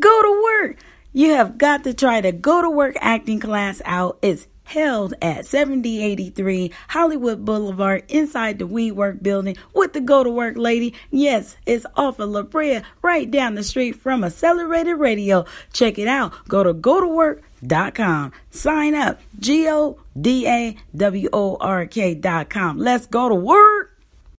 Go to work. You have got to try the GoDaWork acting class out. It's held at 7083 Hollywood Boulevard inside the WeWork building with the GoDaWork lady. Yes, it's off of La Brea, right down the street from Accelerated Radio. Check it out. Go to godawork.com. Sign up. G O D A W O R K.com. Let's go to work.